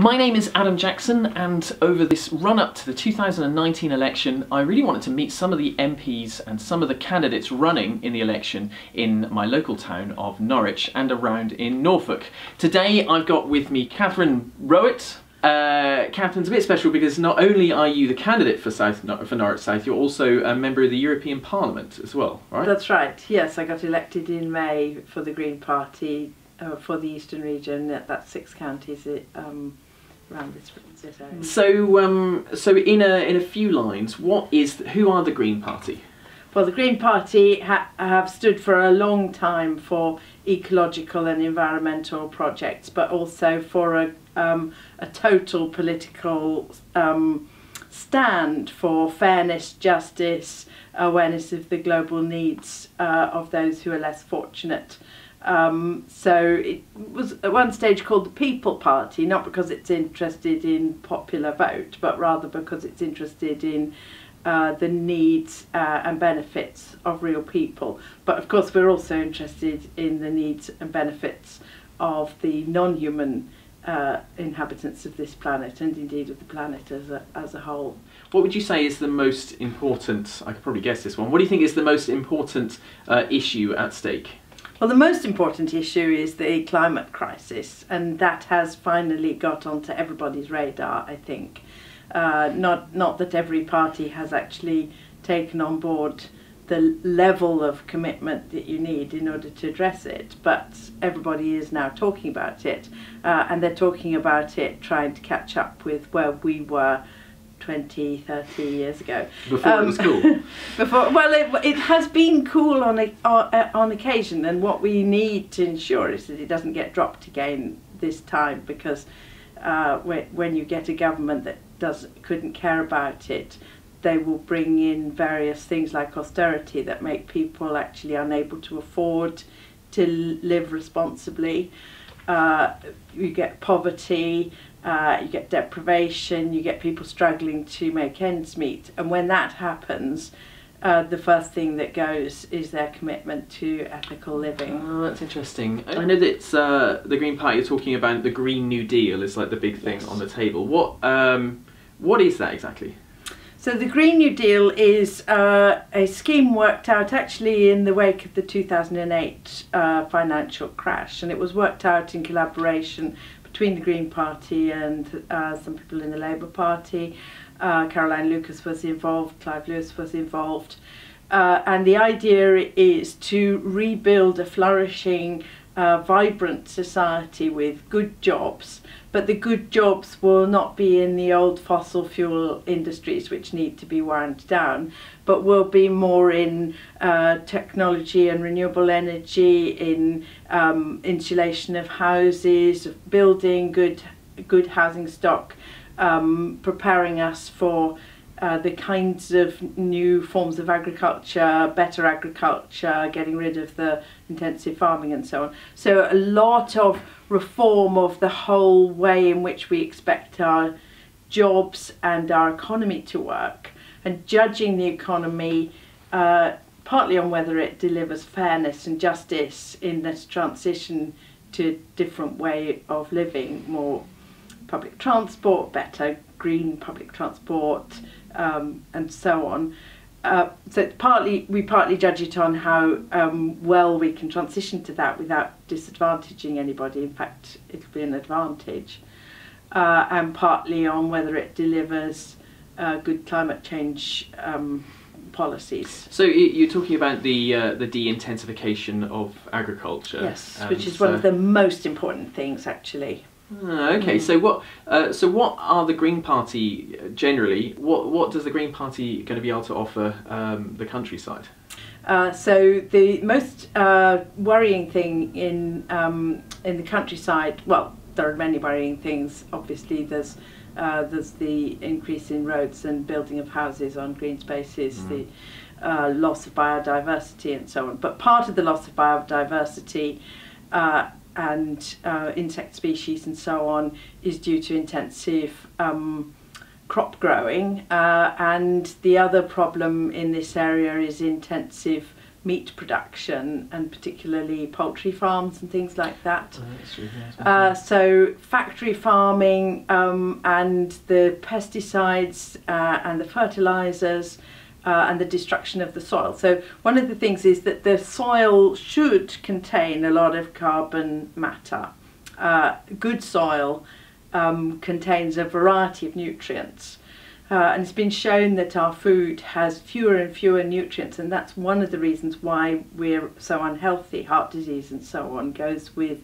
My name is Adam Jackson, and over this run up to the 2019 election, I really wanted to meet some of the MPs and some of the candidates running in the election in my local town of Norwich and around in Norfolk. Today I've got with me Catherine Rowett. Uh, Catherine's a bit special because not only are you the candidate for South for Norwich South, you're also a member of the European Parliament as well, right? That's right. Yes, I got elected in May for the Green Party uh, for the Eastern region. That's six counties um, around this, this area. So, um, so in a in a few lines, what is who are the Green Party? Well, the Green Party ha have stood for a long time for ecological and environmental projects, but also for a, um, a total political um, stand for fairness, justice, awareness of the global needs uh, of those who are less fortunate. Um, so it was at one stage called the People Party, not because it's interested in popular vote, but rather because it's interested in uh, the needs uh, and benefits of real people. But of course, we're also interested in the needs and benefits of the non-human uh, inhabitants of this planet and indeed of the planet as a, as a whole. What would you say is the most important, I could probably guess this one, what do you think is the most important uh, issue at stake? Well, the most important issue is the climate crisis, and that has finally got onto everybody's radar, I think. Uh, not not that every party has actually taken on board the level of commitment that you need in order to address it, but everybody is now talking about it, uh, and they're talking about it trying to catch up with where we were 20, 30 years ago. Before um, it was cool? before, well, it, it has been cool on, a, uh, on occasion, and what we need to ensure is that it doesn't get dropped again this time, because uh, when, when you get a government that does couldn't care about it, they will bring in various things like austerity that make people actually unable to afford to live responsibly. Uh, you get poverty, uh, you get deprivation, you get people struggling to make ends meet. And when that happens, uh, the first thing that goes is their commitment to ethical living. Oh, that's interesting. I know that uh, the Green Party are talking about the Green New Deal is like the big thing yes. on the table. What um, what is that exactly? So the Green New Deal is uh, a scheme worked out actually in the wake of the 2008 uh, financial crash, and it was worked out in collaboration between the Green Party and uh, some people in the Labour Party. Uh, Caroline Lucas was involved, Clive Lewis was involved. Uh, and the idea is to rebuild a flourishing uh, vibrant society with good jobs, but the good jobs will not be in the old fossil fuel industries which need to be wound down, but will be more in uh, technology and renewable energy, in um, insulation of houses, building good, good housing stock, um, preparing us for uh, the kinds of new forms of agriculture, better agriculture, getting rid of the intensive farming and so on. So a lot of reform of the whole way in which we expect our jobs and our economy to work and judging the economy uh, partly on whether it delivers fairness and justice in this transition to different way of living, more public transport, better green public transport, um, and so on. Uh, so partly we partly judge it on how um, well we can transition to that without disadvantaging anybody. In fact, it'll be an advantage, uh, and partly on whether it delivers uh, good climate change um, policies. So you're talking about the uh, the de-intensification of agriculture. Yes, which is one of the most important things actually. Ah, okay, mm. so what? Uh, so what are the Green Party uh, generally? What what does the Green Party going to be able to offer um, the countryside? Uh, so the most uh, worrying thing in um, in the countryside, well, there are many worrying things. Obviously, there's uh, there's the increase in roads and building of houses on green spaces, mm. the uh, loss of biodiversity, and so on. But part of the loss of biodiversity and uh, insect species and so on is due to intensive um, crop growing uh, and the other problem in this area is intensive meat production and particularly poultry farms and things like that. Oh, that's true, yeah, it's Uh, so factory farming um, and the pesticides uh, and the fertilizers uh, and the destruction of the soil. So one of the things is that the soil should contain a lot of carbon matter. Uh, good soil um, contains a variety of nutrients. Uh, and it's been shown that our food has fewer and fewer nutrients, and that's one of the reasons why we're so unhealthy. Heart disease and so on goes with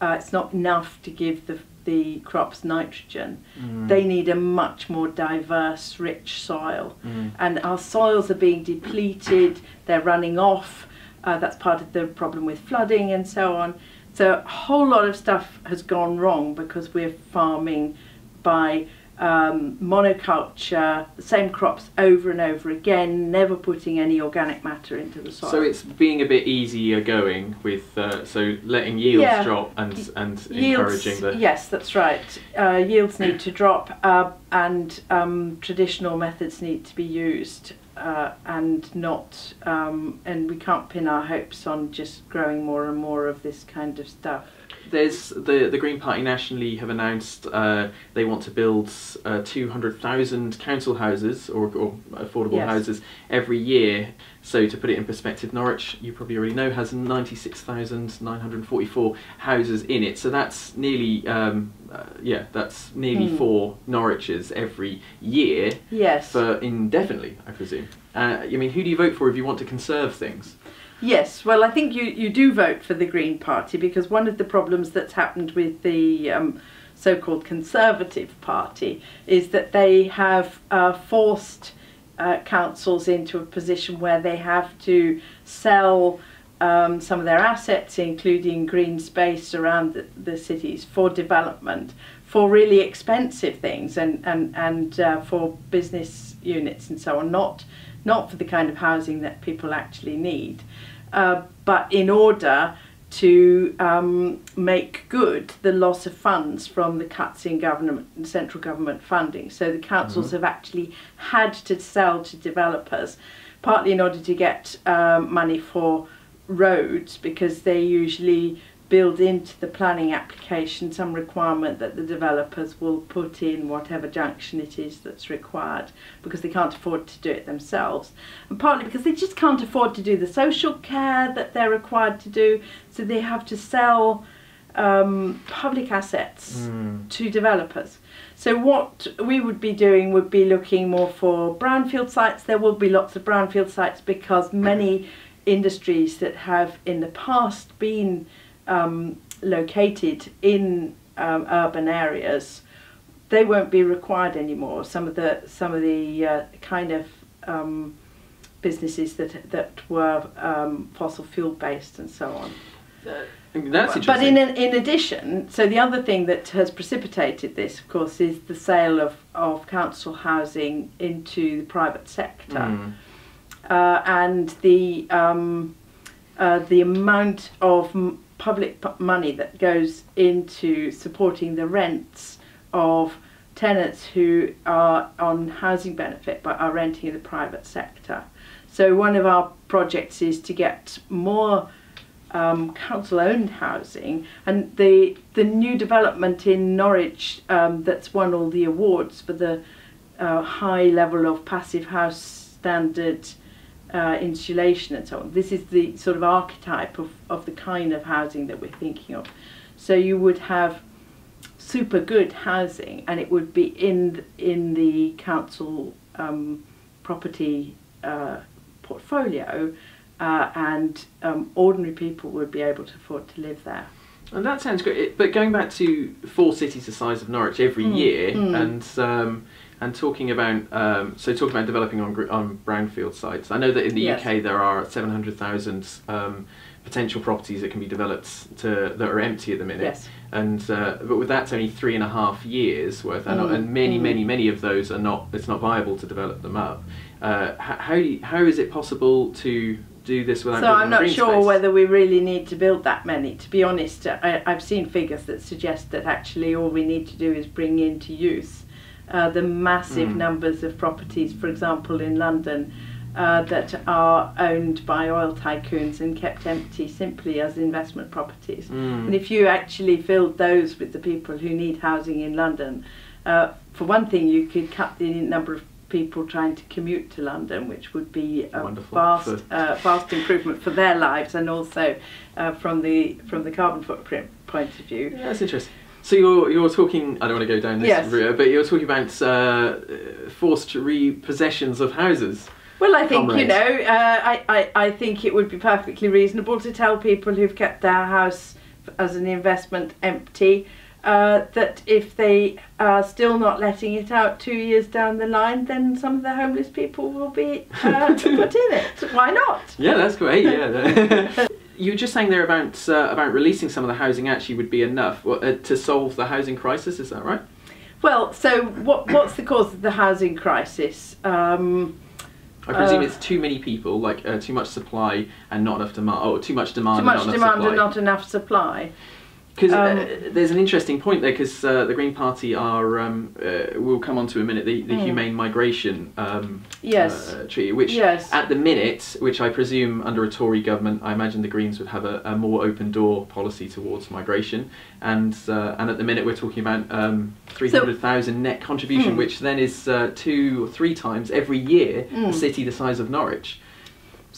uh, it's not enough to give the the crops nitrogen. Mm. They need a much more diverse, rich soil, Mm. and our soils are being depleted. They're running off. Uh, that's part of the problem with flooding and so on. So a whole lot of stuff has gone wrong because we're farming by um, monoculture, the same crops over and over again, never putting any organic matter into the soil. So it's being a bit easier going with uh, so letting yields Yeah. drop and and Yields, encouraging the yes, that's right. Uh, yields need to drop, uh, and um, traditional methods need to be used, uh, and not. Um, and we can't pin our hopes on just growing more and more of this kind of stuff. There's the the Green Party nationally have announced uh, they want to build uh, two hundred thousand council houses or, or affordable Yes. houses every year. So to put it in perspective, Norwich, you probably already know, has ninety six thousand nine hundred forty four houses in it. So that's nearly um, uh, yeah, that's nearly Hmm. four Norwiches every year Yes. for indefinitely, I presume. Uh, I mean, who do you vote for if you want to conserve things? Yes, well, I think you, you do vote for the Green Party because one of the problems that's happened with the um, so called Conservative Party is that they have uh, forced uh, councils into a position where they have to sell um, some of their assets, including green space around the, the cities, for development, for really expensive things and, and, and uh, for business units and so on, not, not for the kind of housing that people actually need. Uh, but in order to um, make good the loss of funds from the cuts in government central government funding. So the councils have actually had to sell to developers, partly in order to get um, money for roads because they usually build into the planning application some requirement that the developers will put in whatever junction it is that's required because they can't afford to do it themselves. And partly because they just can't afford to do the social care that they're required to do so they have to sell um, public assets to developers. So what we would be doing would be looking more for brownfield sites. There will be lots of brownfield sites because many industries that have in the past been um, located in um, urban areas, they won't be required anymore. Some of the some of the uh, kind of um, businesses that that were um, fossil fuel based and so on. That's But in in addition, so the other thing that has precipitated this, of course, is the sale of, of council housing into the private sector Mm. uh, and the um, uh, the amount of public money that goes into supporting the rents of tenants who are on housing benefit but are renting in the private sector. So one of our projects is to get more um, council-owned housing, and the the new development in Norwich um, that's won all the awards for the uh, high level of passive house standard uh, insulation and so on. This is the sort of archetype of, of the kind of housing that we're thinking of. So you would have super good housing, and it would be in in the council um, property uh, portfolio, uh, and um, ordinary people would be able to afford to live there. And that sounds great. But going back to four cities the size of Norwich every Mm, year, mm. and um, and talking about um, so talking about developing on on brownfield sites. I know that in the Yes. UK there are seven hundred thousand um, potential properties that can be developed to that are empty at the minute. Yes. And uh, but with that's only three and a half years worth, and, Mm, and many mm. many many of those are not. It's not viable to develop them up. Uh, how how is it possible to do this without? So I'm not sure space? whether we really need to build that many. To be honest, I, I've seen figures that suggest that actually all we need to do is bring into use uh, the massive Mm. numbers of properties. For example, in London, uh, that are owned by oil tycoons and kept empty simply as investment properties. Mm. And if you actually filled those with the people who need housing in London, uh, for one thing, you could cut the number of people trying to commute to London, which would be a Wonderful. vast, uh, vast improvement for their lives and also uh, from the from the carbon footprint point of view. Yeah, that's interesting. So you're you're talking. I don't want to go down this Yes. route, but you're talking about uh, forced repossessions of houses. Well, I think you know, uh, I, I I think it would be perfectly reasonable to tell people who've kept their house as an investment empty. Uh, that if they are still not letting it out two years down the line, then some of the homeless people will be uh, put in it. Why not? Yeah, that's great. Yeah. you were just saying there about uh, about releasing some of the housing actually would be enough uh, to solve the housing crisis. Is that right? Well, so what what's the cause of the housing crisis? Um, I presume Uh, it's too many people, like uh, too much supply and not enough demand. Oh, too much demand. too much and not demand enough and not enough supply. Because Um, uh, there's an interesting point there, because uh, the Green Party are, um, uh, we'll come on to in a minute, the, the Mm. Humane Migration um, Yes. uh, treaty, which Yes. at the minute, which I presume under a Tory government, I imagine the Greens would have a, a more open door policy towards migration. And uh, and at the minute, we're talking about um, 300,000 net contribution, Mm. which then is uh, two or three times every year a Mm. city the size of Norwich.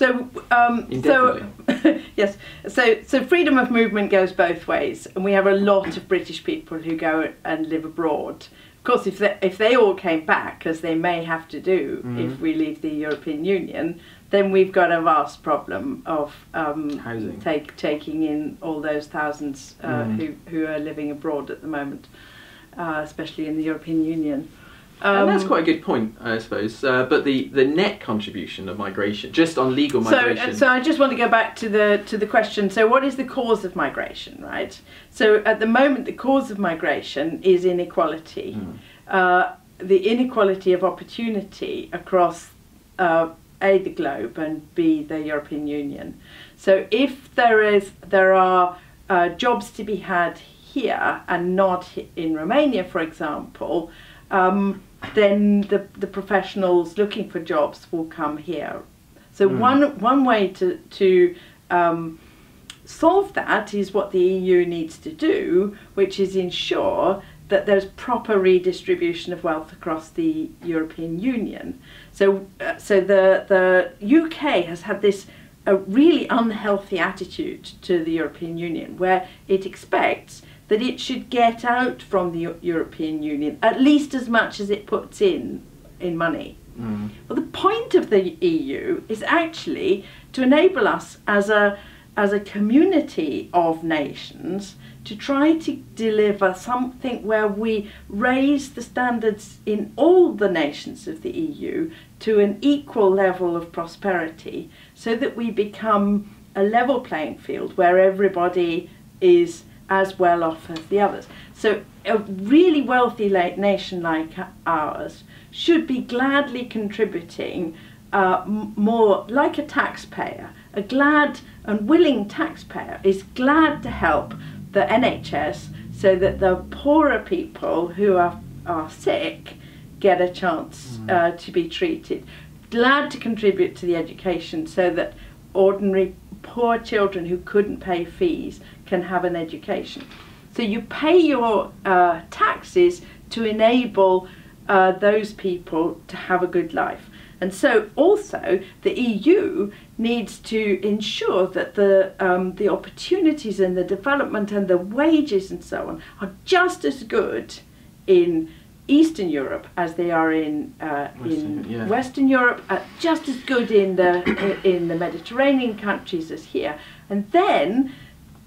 So, um, so yes, so so freedom of movement goes both ways, and we have a lot of British people who go and live abroad. Of course, if they, if they all came back, as they may have to do Mhm. if we leave the European Union, then we've got a vast problem of um, Housing. take, taking in all those thousands uh, Mm. who who are living abroad at the moment, uh, especially in the European Union. And that's Um, quite a good point, I suppose. Uh, but the, the net contribution of migration, just on legal So, migration. uh, so I just want to go back to the to the question. So, what is the cause of migration, right? So, at the moment, the cause of migration is inequality, Mm. uh, the inequality of opportunity across uh, a the globe and b the European Union. So, if there is there are uh, jobs to be had here and not in Romania, for example. Um, then the, the professionals looking for jobs will come here. So Mm. one one way to to um, solve that is what the EU needs to do, which is ensure that there's proper redistribution of wealth across the European Union. So uh, so the the UK has had this a really unhealthy attitude to the European Union, where it expects that it should get out from the European Union at least as much as it puts in in money. Mm. Well, the point of the EU is actually to enable us as a as a community of nations to try to deliver something where we raise the standards in all the nations of the EU to an equal level of prosperity so that we become a level playing field where everybody is as well off as the others. So a really wealthy nation like ours should be gladly contributing uh, more like a taxpayer. A glad and willing taxpayer is glad to help the NHS so that the poorer people who are, are sick get a chance uh, to be treated. Glad to contribute to the education so that ordinary poor children who couldn't pay fees can have an education. So you pay your uh, taxes to enable uh, those people to have a good life. And so also the EU needs to ensure that the um, the opportunities and the development and the wages and so on are just as good in Eastern Europe as they are in uh, in Western, yeah. Western Europe, uh, just as good in the in the Mediterranean countries as here. And then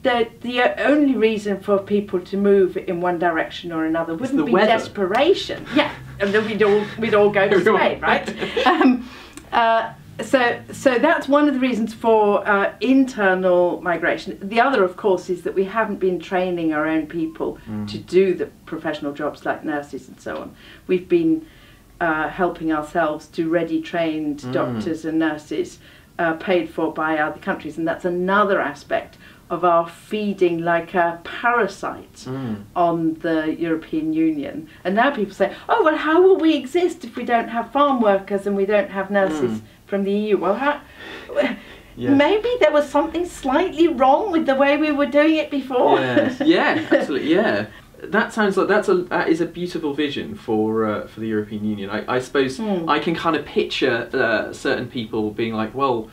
the the only reason for people to move in one direction or another wouldn't be weather. desperation. Yeah, and then we'd all we'd all go to. Spain, right? um, uh, so so that's one of the reasons for uh, internal migration. The other, of course, is that we haven't been training our own people to do the professional jobs like nurses and so on. We've been uh, helping ourselves to ready trained Mm. doctors and nurses uh, paid for by other countries, and that's another aspect of our feeding like a parasite Mm. on the European Union. And now people say, oh, well, how will we exist if we don't have farm workers and we don't have nurses Mm. from the EU. Well, how, Yes. maybe there was something slightly wrong with the way we were doing it before. Yes. yeah, absolutely. Yeah, that sounds like that's a that is a beautiful vision for uh, for the European Union. I, I suppose Hmm. I can kind of picture uh, certain people being like, well.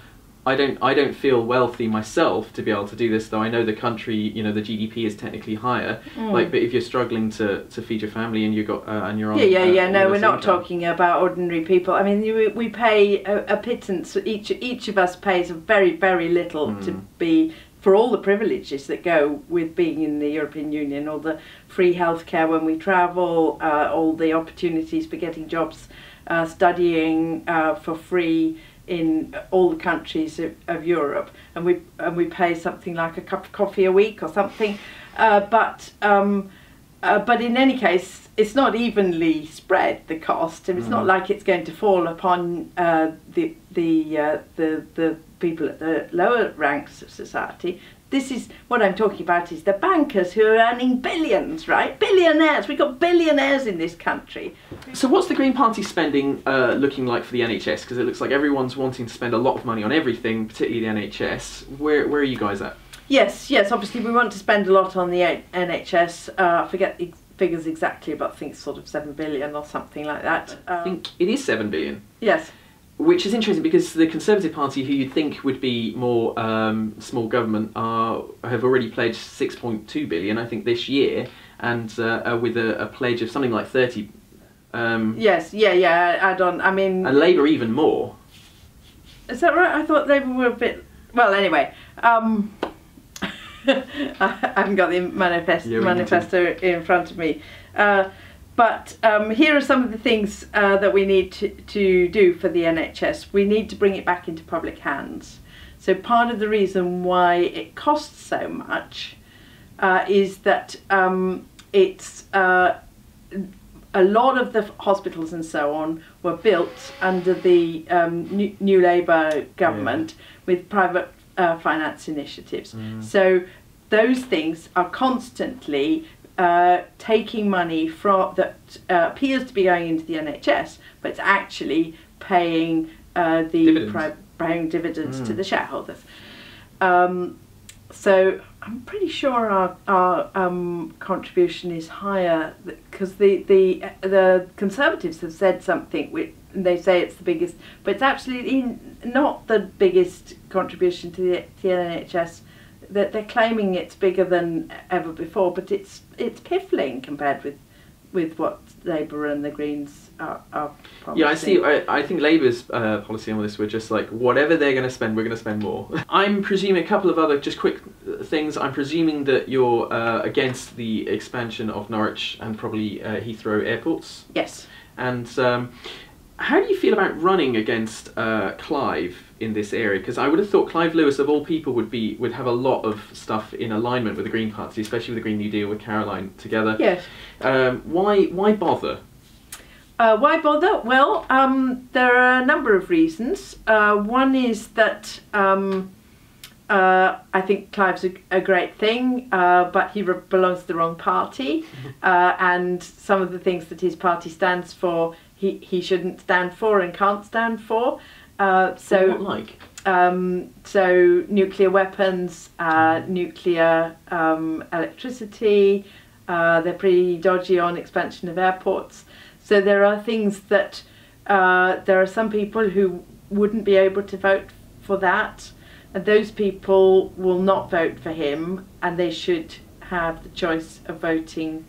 I don't. I don't feel wealthy myself to be able to do this. Though I know the country, you know, the GDP is technically higher. Mm. Like, but if you're struggling to, to feed your family and you got uh, and you're on Yeah, yeah, uh, yeah. No, we're not income- talking about ordinary people. I mean, you, we pay a, a pittance. Each each of us pays a very, very little to Mm. be for all the privileges that go with being in the European Union, all the free healthcare when we travel, uh, all the opportunities for getting jobs, uh, studying uh, for free in all the countries of, of Europe, and we and we pay something like a cup of coffee a week or something. Uh, but um, uh, but in any case, it's not evenly spread the cost, and it's not Mhm. like it's going to fall upon uh, the the uh, the the people at the lower ranks of society. This is what I'm talking about is the bankers who are earning billions, right? Billionaires. We've got billionaires in this country. So what's the Green Party spending uh, looking like for the NHS? Because it looks like everyone's wanting to spend a lot of money on everything, particularly the NHS. Where where are you guys at? Yes, yes. Obviously, we want to spend a lot on the NHS. Uh, I forget the figures exactly, but I think it's sort of seven billion or something like that. I Um, think it is seven billion. yes. Which is interesting because the Conservative Party, who you'd think would be more um, small government, are have already pledged 6.2 billion, I think, this year, and uh, uh, with a, a pledge of something like 30. Um, Yes. Yeah. Yeah. Add on. I mean, And Labour even more. Is that right? I thought Labour were a bit. Well, anyway, um, I haven't got the manifest, Yeah, manifesto in front of me. Uh, but um, here are some of the things uh, that we need to, to do for the NHS. We need to bring it back into public hands. So, part of the reason why it costs so much uh, is that um, it's. Uh, a lot of the hospitals and so on were built under the um, new, new Labour government with private uh, finance initiatives. Mm. So those things are constantly uh, taking money from that uh, appears to be going into the NHS, but it's actually paying uh, the Dividends. paying dividends to Mm. the shareholders. Um, so I'm pretty sure our, our um, contribution is higher because the, the the Conservatives have said something which they say it's the biggest, but it's absolutely not the biggest contribution to the, to the NHS. That they're claiming it's bigger than ever before, but it's it's piffling compared with with what Labour and the Greens are, are. Yeah, I see. I, I think Labour's uh, policy on this were just like whatever they're going to spend, we're going to spend more. I'm presuming a couple of other just quick uh, things. I'm presuming that you're uh, against the expansion of Norwich and probably uh, Heathrow airports. Yes. And um, how do you feel about running against uh, Clive in this area? Because I would have thought Clive Lewis, of all people, would be would have a lot of stuff in alignment with the Green Party, especially with the Green New Deal with Caroline together. Yes. Um, why why bother? Uh, why bother? Well, um, there are a number of reasons. Uh, one is that um, uh, I think Clive's a, a great thing, uh, but he belongs to the wrong party, uh, and some of the things that his party stands for, he, he shouldn't stand for and can't stand for. Uh, so what like? um, so nuclear weapons, uh, nuclear um, electricity. Uh, they're pretty dodgy on expansion of airports. So there are things that uh, there are some people who wouldn't be able to vote for that, and those people will not vote for him, and they should have the choice of voting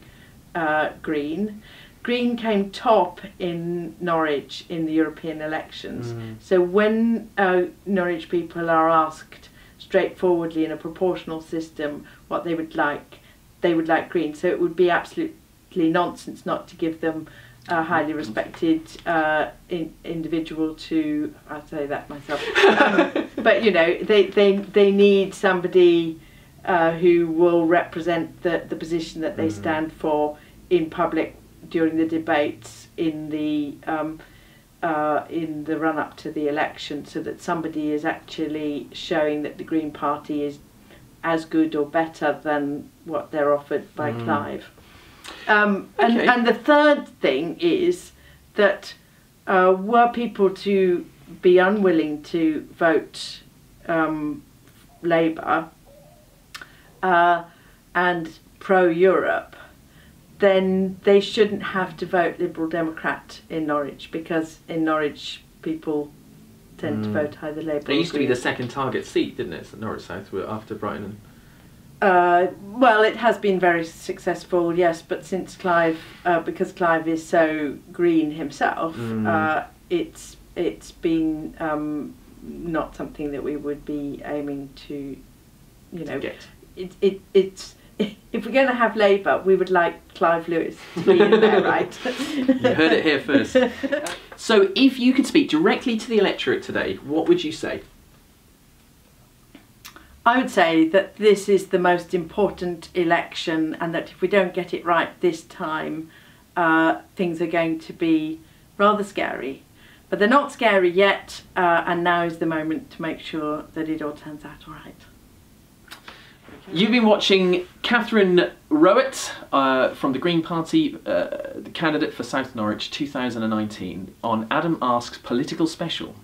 uh, Green. Green came top in Norwich in the European elections. Mm. So when uh, Norwich people are asked straightforwardly in a proportional system what they would like, they would like Green. So it would be absolutely nonsense not to give them a highly respected uh, in, individual to. I say that myself, um, but you know they they they need somebody uh, who will represent the the position that they Mhm. stand for in public during the debates in the um, uh, in the run up to the election, so that somebody is actually showing that the Green Party is as good or better than what they're offered by Mm. Clive. Um, Okay. and, and the third thing is that uh, were people to be unwilling to vote um, Labour uh, and pro Europe, then they shouldn't have to vote Liberal Democrat in Norwich because in Norwich people tend to Mm. vote either Labour It or used to be the second target seat, didn't it? Norwich South were after Brighton and Uh, well, it has been very successful, yes, but since Clive, uh, because Clive is so green himself, Mm. uh, it's it's been um, not something that we would be aiming to, you know, get. it, it it's if we're going to have Labour, we would like Clive Lewis to be in there, right? You heard it here first. So, if you could speak directly to the electorate today, what would you say? I would say that this is the most important election, and that if we don't get it right this time, uh, things are going to be rather scary. But they're not scary yet, uh, and now is the moment to make sure that it all turns out all right. You've been watching Catherine Rowett uh, from the Green Party, uh, the candidate for South Norwich 2019, on Adam Asks Political Special.